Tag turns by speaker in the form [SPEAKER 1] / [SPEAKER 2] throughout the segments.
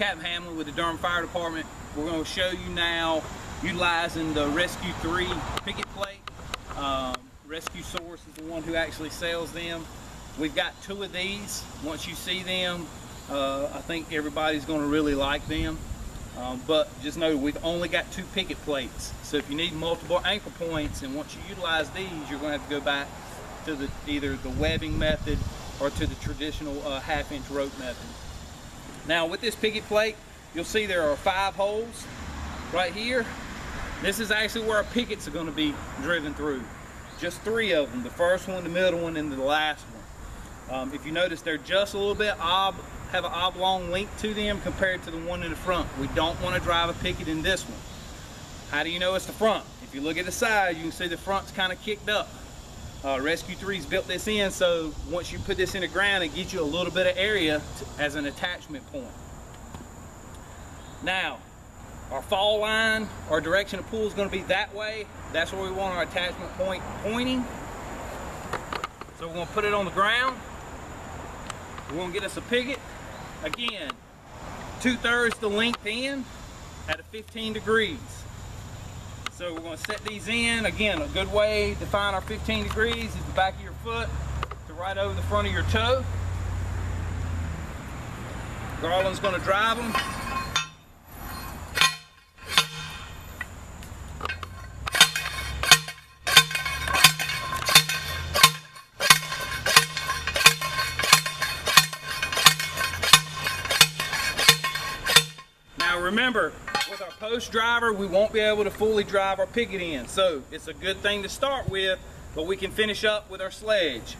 [SPEAKER 1] Captain Hamlin with the Durham Fire Department. We're going to show you now utilizing the Rescue 3 picket plate. Um, Rescue Source is the one who actually sells them. We've got two of these. Once you see them, uh, I think everybody's going to really like them. Um, but just know we've only got two picket plates. So if you need multiple anchor points and once you utilize these, you're going to have to go back to the either the webbing method or to the traditional uh, half inch rope method. Now with this picket plate, you'll see there are five holes right here. This is actually where our pickets are going to be driven through. Just three of them, the first one, the middle one, and the last one. Um, if you notice, they're just a little bit ob have an oblong length to them compared to the one in the front. We don't want to drive a picket in this one. How do you know it's the front? If you look at the side, you can see the front's kind of kicked up. Uh, Rescue 3's built this in so once you put this in the ground it gives you a little bit of area to, as an attachment point. Now our fall line, our direction of pull is going to be that way. That's where we want our attachment point pointing. So we're going to put it on the ground. We're going to get us a picket. Again, two-thirds the length in at a 15 degrees. So we're going to set these in. Again, a good way to find our 15 degrees is the back of your foot to right over the front of your toe. Garland's going to drive them. Now remember, with our post driver, we won't be able to fully drive our picket in. So it's a good thing to start with, but we can finish up with our sledge.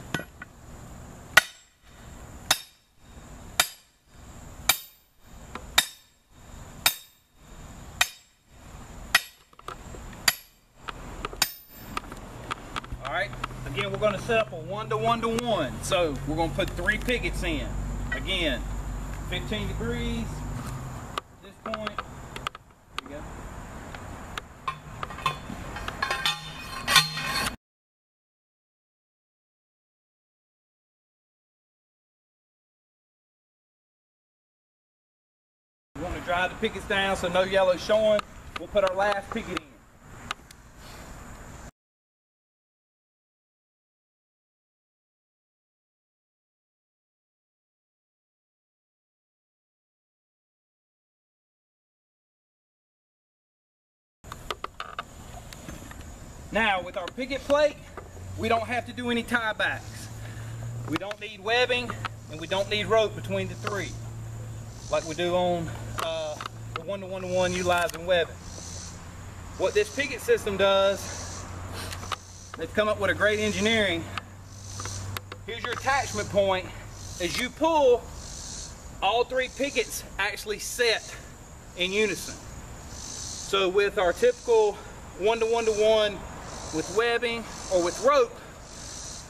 [SPEAKER 1] All right, again, we're gonna set up a one to one to one. So we're gonna put three pickets in. Again, 15 degrees, this point, there you go. Drive the pickets down so no yellow showing. We'll put our last picket in. Now with our picket plate, we don't have to do any tiebacks. We don't need webbing and we don't need rope between the three like we do on uh, the one-to-one-to-one utilizing webbing. What this picket system does, they've come up with a great engineering. Here's your attachment point. As you pull, all three pickets actually set in unison. So with our typical one-to-one-to-one with webbing or with rope,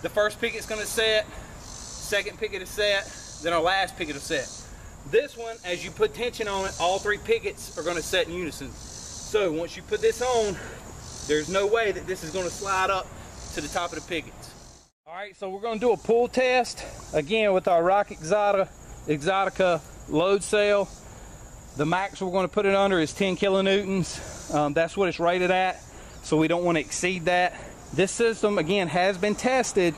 [SPEAKER 1] the first picket's gonna set, second picket is set, then our last picket is set. This one, as you put tension on it, all three pickets are gonna set in unison. So once you put this on, there's no way that this is gonna slide up to the top of the pickets. All right, so we're gonna do a pull test, again with our Rock Exotica, Exotica load cell. The max we're gonna put it under is 10 kilonewtons. Um, that's what it's rated at, so we don't wanna exceed that. This system, again, has been tested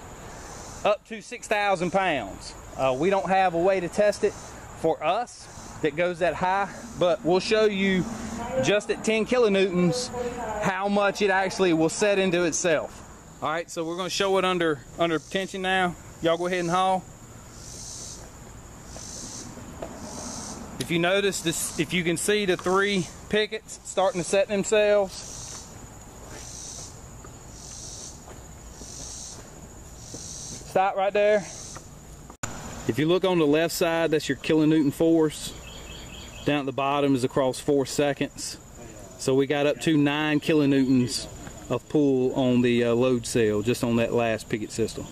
[SPEAKER 1] up to 6,000 pounds. Uh, we don't have a way to test it for us that goes that high, but we'll show you just at 10 kilonewtons how much it actually will set into itself. All right, so we're gonna show it under, under tension now. Y'all go ahead and haul. If you notice this, if you can see the three pickets starting to set themselves, Stop right there. If you look on the left side, that's your kilonewton force. Down at the bottom is across four seconds. So we got up to nine kilonewtons of pull on the uh, load cell just on that last picket system.